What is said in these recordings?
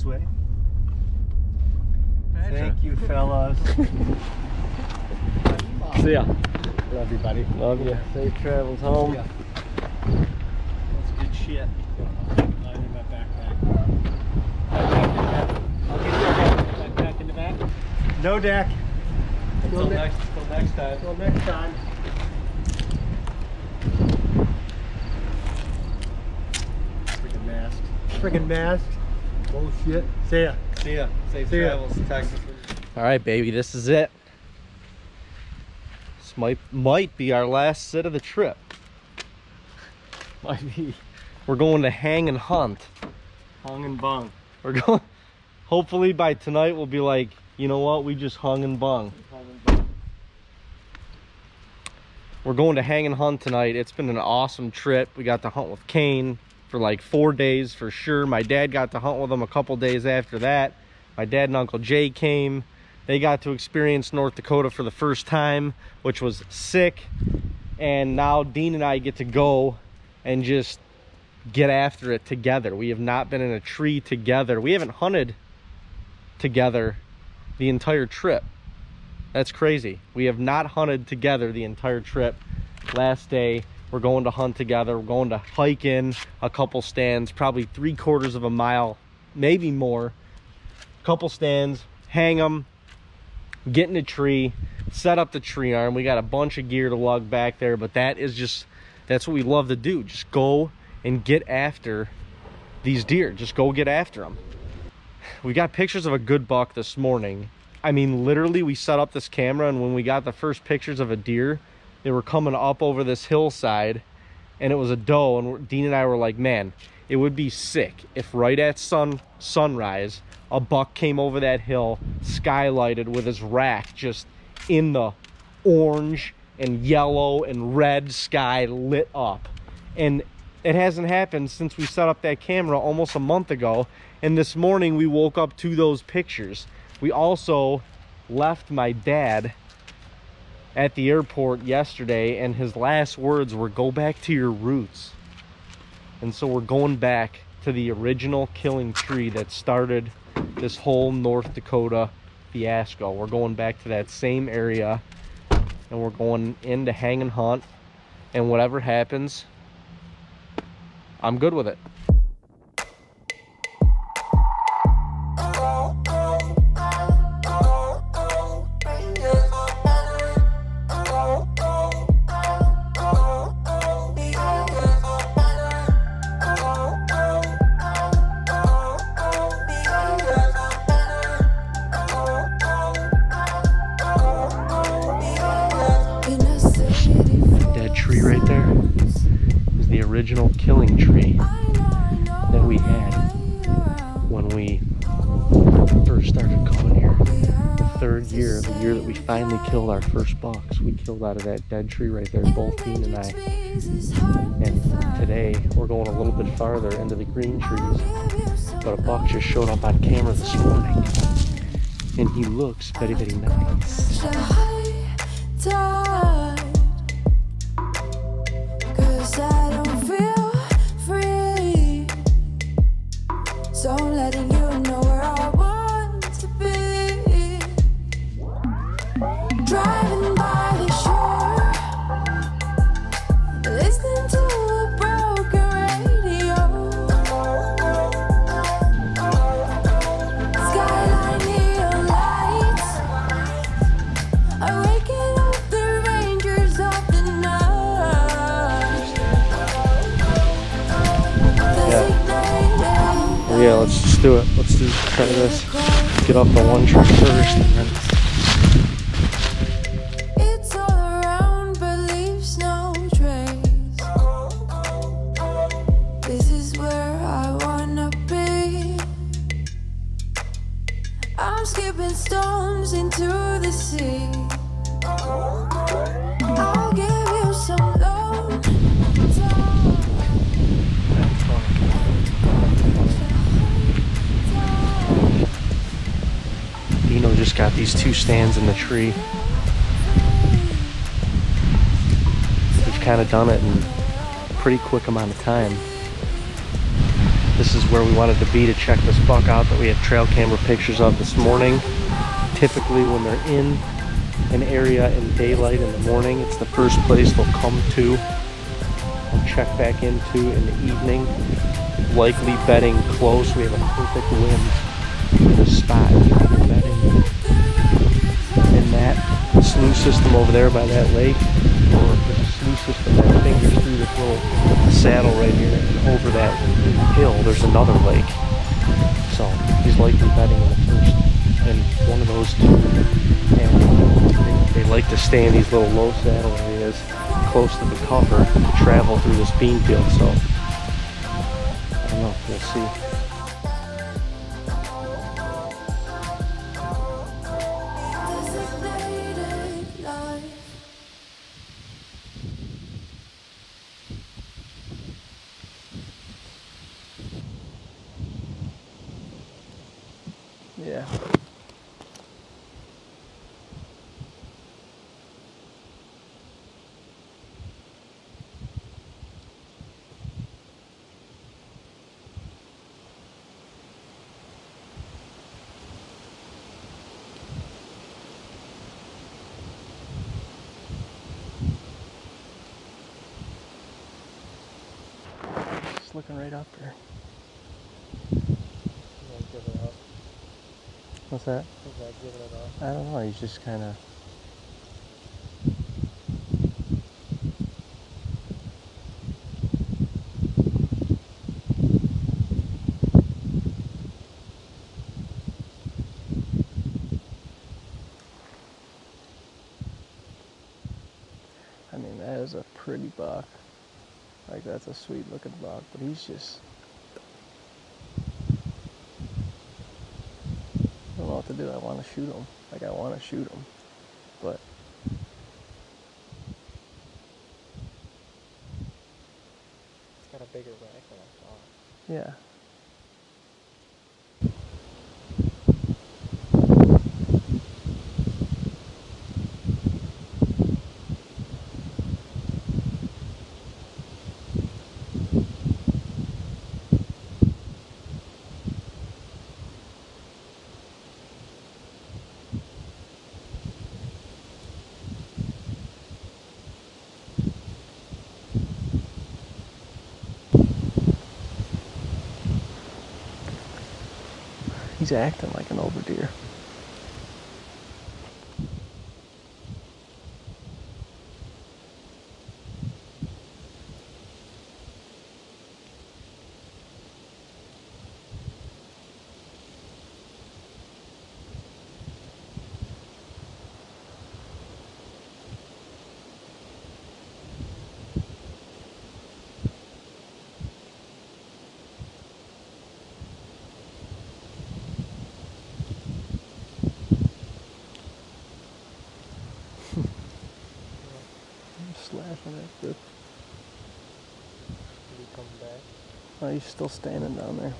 this way. Thank you, fellas. See ya. Love you, buddy. Love you. Safe travels home. Yeah. That's good shit. I need my backpack. I'll get your backpack in the back. No deck. Until Until next, until next time. Until next time. Freaking mask. Freaking mask. Bullshit. See ya. See ya. Safe See ya. travels, Texas. All right, baby, this is it. This might might be our last sit of the trip. Might be. We're going to hang and hunt. Hung and bung. We're going. Hopefully by tonight we'll be like, you know what? We just hung and bung. We're going to hang and hunt tonight. It's been an awesome trip. We got to hunt with Kane for like four days for sure. My dad got to hunt with them a couple days after that. My dad and Uncle Jay came. They got to experience North Dakota for the first time, which was sick. And now Dean and I get to go and just get after it together. We have not been in a tree together. We haven't hunted together the entire trip. That's crazy. We have not hunted together the entire trip. Last day, we're going to hunt together. We're going to hike in a couple stands, probably three quarters of a mile, maybe more. Couple stands, hang them, get in a tree, set up the tree arm. We got a bunch of gear to lug back there, but that is just, that's what we love to do. Just go and get after these deer. Just go get after them. We got pictures of a good buck this morning. I mean, literally, we set up this camera, and when we got the first pictures of a deer, they were coming up over this hillside, and it was a doe. And Dean and I were like, man, it would be sick if right at sun sunrise, a buck came over that hill, skylighted with his rack just in the orange and yellow and red sky lit up. And it hasn't happened since we set up that camera almost a month ago. And this morning we woke up to those pictures. We also left my dad at the airport yesterday and his last words were go back to your roots. And so we're going back to the original killing tree that started this whole North Dakota fiasco. We're going back to that same area and we're going in to hang and hunt and whatever happens, I'm good with it. Original killing tree that we had when we first started coming here. The third year, the year that we finally killed our first bucks, we killed out of that dead tree right there, both Dean and I. And today, we're going a little bit farther into the green trees, but a buck just showed up on camera this morning, and he looks very, very nice. Yeah, let's just do it. Let's do try this. Get off the one tree first, and then these two stands in the tree. We've kind of done it in a pretty quick amount of time. This is where we wanted to be to check this buck out that we have trail camera pictures of this morning. Typically when they're in an area in daylight in the morning, it's the first place they'll come to and check back into in the evening. Likely bedding close. We have a perfect wind for this spot. Bedding in that slough system over there by that lake, or the slough system that fingers through this little saddle right here, and over that hill there's another lake. So he's likely bedding in the first in one of those two. And they, they like to stay in these little low saddle areas close to the cover to travel through this bean field. So I don't know. We'll see. Just looking right up there. What's that? I don't know. He's just kind of. I mean, that is a pretty buck. Like, that's a sweet looking buck, but he's just. I don't know what to do. I want to shoot him. Like I want to shoot him, but It's got a bigger rack than I thought. yeah. He's acting like an over deer. Slashing at the. Did he come back? Oh, he's still standing down there.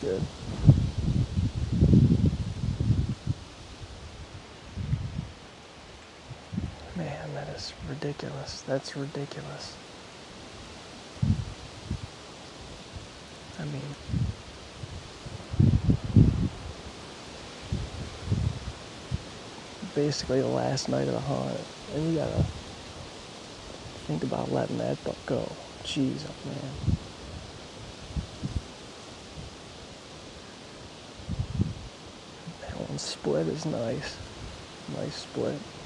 Good. Man, that is ridiculous. That's ridiculous. I mean, basically the last night of the hunt, and you gotta think about letting that go. Jeez, oh man. That one split is nice. Nice split.